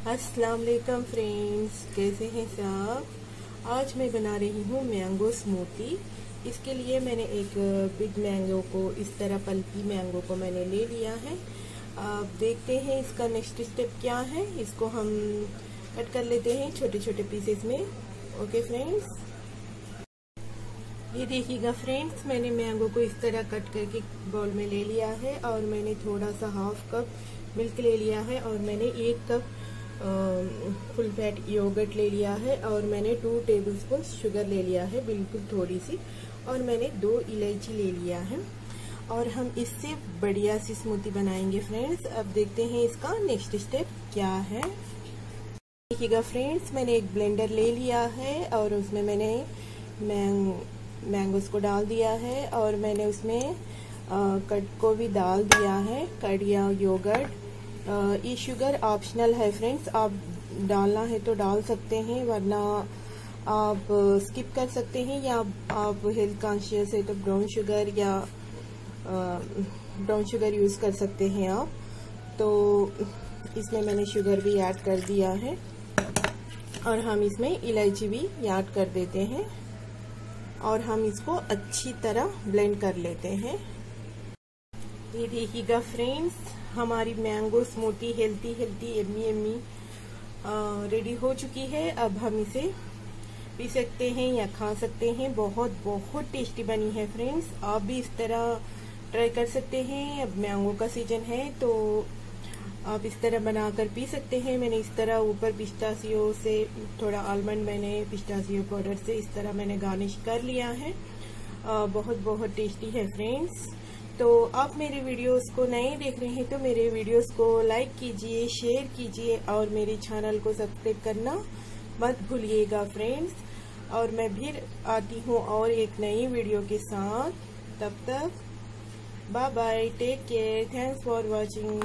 अस्सलाम वालेकुम फ्रेंड्स, कैसे हैं सब? आज मैं बना रही हूँ मैंगो स्मूथी इसके लिए मैंने एक बिग मैंगो को, इस तरह पल्पी मैंगो को मैंने ले लिया है। अब देखते हैं इसका नेक्स्ट स्टेप क्या है। इसको हम कट कर लेते हैं छोटे छोटे पीसेस में। ओके फ्रेंड्स ये देखिएगा फ्रेंड्स मैंने मैंगो को इस तरह कट करके बॉल में ले लिया है और मैंने थोड़ा सा हाफ़ कप मिल्क ले लिया है और मैंने एक कप फुल फैट योगर्ट ले लिया है और मैंने टू टेबल स्पून शुगर ले लिया है, बिल्कुल थोड़ी सी। और मैंने दो इलायची ले लिया है। और हम इससे बढ़िया सी स्मूथी बनाएँगे फ्रेंड्स अब देखते हैं इसका नेक्स्ट स्टेप क्या है। देखिएगा फ्रेंड्स मैंने एक ब्लेंडर ले लिया है और उसमें मैंने मैंग मैंगोस को डाल दिया है और मैंने उसमें कट को भी डाल दिया है कट या योगर्ट ये शुगर ऑप्शनल है फ्रेंड्स आप डालना है तो डाल सकते हैं, वरना आप स्किप कर सकते हैं, या आप हेल्थ कॉन्शियस है तो ब्राउन शुगर या ब्राउन शुगर यूज़ कर सकते हैं आप. तो इसमें मैंने शुगर भी ऐड कर दिया है, और हम इसमें इलायची भी ऐड कर देते हैं, और हम इसको अच्छी तरह ब्लेंड कर लेते हैं. ये देखिएगा फ्रेंड्स। हमारी mango smoothie healthy healthy yummy yummy ready हो चुकी है। अब हम इसे पी सकते हैं या खा सकते हैं। बहुत बहुत टेस्टी बनी है फ्रेंड्स। आप भी इस तरह ट्राई कर सकते हैं। अब मैंगो का सीज़न है तो आप इस तरह बनाकर पी सकते हैं। मैंने इस तरह ऊपर पिस्तासियो से थोड़ा आलमंड मैंने पिस्तासियो पाउडर से इस तरह मैंने गार्निश कर लिया है। आ, बहुत बहुत टेस्टी है फ्रेंड्स। तो आप मेरे वीडियोस को नए देख रहे हैं तो मेरे वीडियोस को लाइक कीजिए शेयर कीजिए और मेरे चैनल को सब्सक्राइब करना मत भूलिएगा फ्रेंड्स और मैं फिर आती हूँ और एक नई वीडियो के साथ. तब तक bye bye take care thanks for watching